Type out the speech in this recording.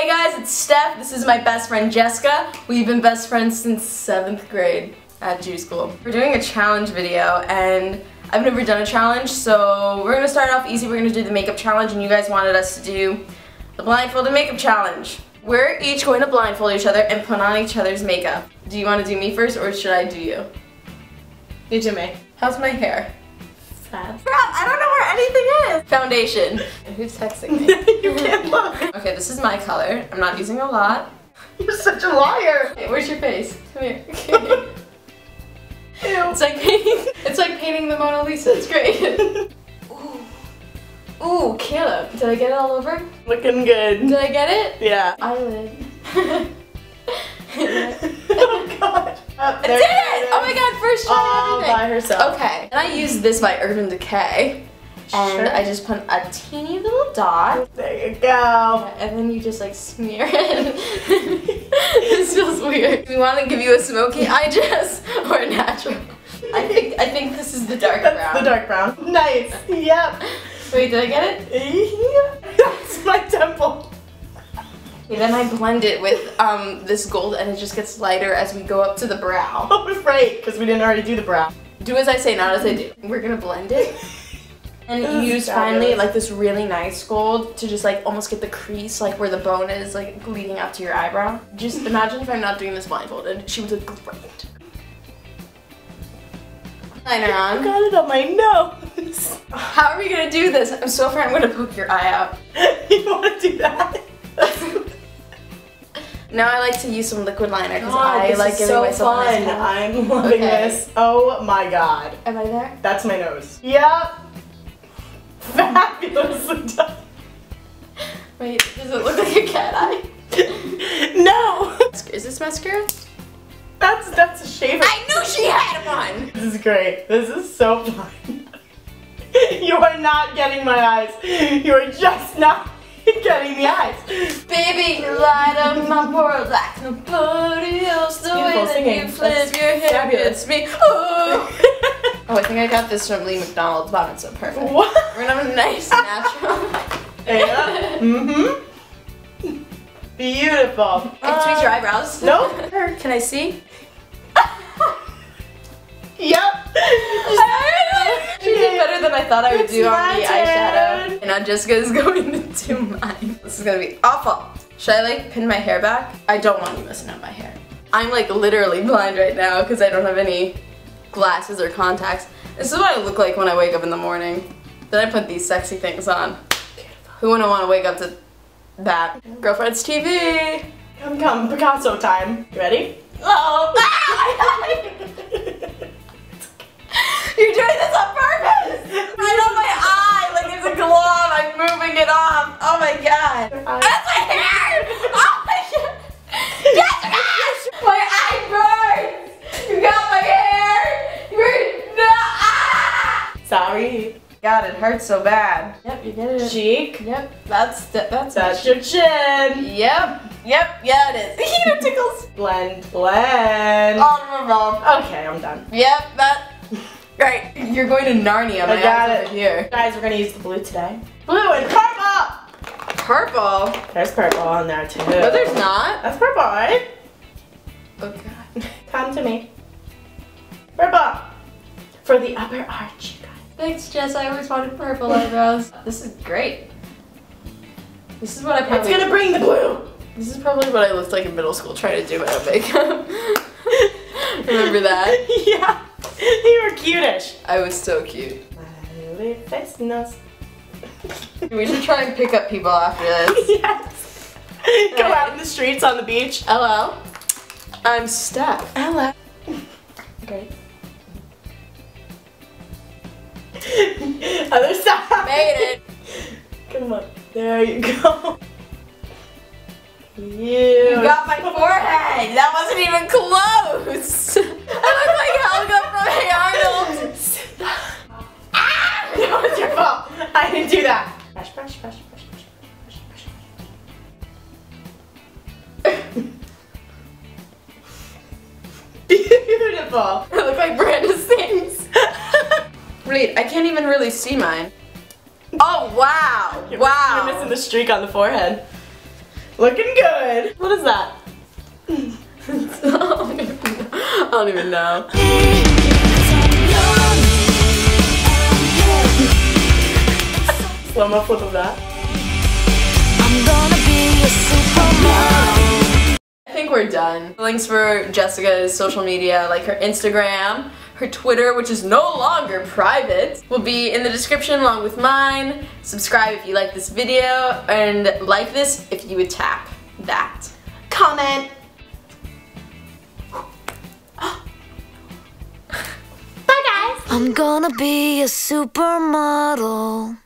Hey guys, it's Steph. This is my best friend Jessica. We've been best friends since 7th grade at Jew School. We're doing a challenge video and I've never done a challenge, so we're gonna start off easy. We're gonna do the makeup challenge and you guys wanted us to do the blindfolded makeup challenge. We're each going to blindfold each other and put on each other's makeup. Do you wanna do me first or should I do you? You do me. How's my hair? Fab. I don't know anything is. Foundation. Who's texting me? you can't look. Okay, this is my color. I'm not using a lot. You're such a liar. Okay, where's your face? Come here. Ew. it's like painting. It's like painting the Mona Lisa. It's great. Ooh, ooh, Caleb. Did I get it all over? Looking good. Did I get it? Yeah. Eyelid. oh my god. Uh, oh, I did it! Oh my god, first try All everything. by herself. Okay, and I used this by Urban Decay. And Sure. I just put a teeny little dot. There you go. And then you just like smear it. this feels weird. We want to give you a smoky eye dress or a natural? I think I think this is the dark That's brown. the dark brown. Nice. Yep. Wait, did I get it? That's my temple. Okay, then I blend it with um this gold and it just gets lighter as we go up to the brow. I'm afraid because we didn't already do the brow. Do as I say, not as I do. We're gonna blend it. And is use finally like this really nice gold to just like almost get the crease like where the bone is like leading up to your eyebrow. Just imagine if I'm not doing this blindfolded. She would look great. Liner I on. got it on my nose. How are we gonna do this? I'm so afraid I'm gonna poke your eye out. you want to do that? Now I like to use some liquid liner because I like giving so myself a nice fun. I'm loving Okay. this. Oh my god. Am I there? That's my nose. Yep. Wait, does it look like a cat eye? no. Is this mascara? That's that's a shave. I knew she had one! This is great. This is so fun. you are not getting my eyes. You are just not getting the eyes. Baby, you light up my world like nobody else. The way that singing. you flip your hair gets me. Oh. Oh, I think I got this from Lee McDonald's. Wow, it's so perfect. what? We're gonna have a nice natural. Yeah. Mm-hmm. Beautiful. Can I tweak your eyebrows? Nope. Can I see? Yep. She did better than I thought I would It's do on the eyeshadow. And now Jessica's going to do mine. This is gonna be awful. Should I like pin my hair back? I don't want you messing up my hair. I'm like literally blind right now because I don't have any glasses or contacts. This is what I look like when I wake up in the morning. Then I put these sexy things on. Who wouldn't want to wake up to that? Girlfriend's TV. Come, come, Picasso time. You ready? Oh! You're doing this on purpose! Right on my eye, like it's a glove. I'm moving it off. Oh my god. Sorry. God, it hurts so bad. Yep, you did it. Cheek. Yep, that's that's That's your chin. Yep, yep, yeah, it is. it tickles. Blend, blend. Oh, Okay, I'm done. Yep, that. Great. You're going to Narnia. My I got it. here. Guys, we're gonna use the blue today. Blue and purple! Purple. There's purple on there too. No, there's not. That's purple, right? Oh god. Come to me. Purple! For the upper arch, you. Thanks, Jess. I always wanted purple eyebrows. This is great. This is what I probably- It's gonna bring the blue! This is probably what I looked like in middle school trying to do my own makeup. Remember that? yeah. You were cutish. I was so cute. We should try and pick up people after this. yes. Go out in the streets on the beach. Hello. I'm Steph. Hello. Great. Other side. Made it. Come on. There you go. You. You got my forehead. That wasn't even close. I look like Helga from Hey Arnold. Ah! That was your fault. I didn't do that. Brush, brush, brush, brush, brush, brush, brush. Beautiful. I look like Miranda Sings. Wait, I can't even really see mine. Oh wow! You're- wow! You're missing the streak on the forehead. Looking good. What is that? I don't even know. Slow mo flip of that. I think we're done. Links for Jessica's social media, like her Instagram, her Twitter, which is no longer private, will be in the description along with mine. Subscribe if you like this video, and like this if you would tap that. Comment. I'm gonna be a supermodel.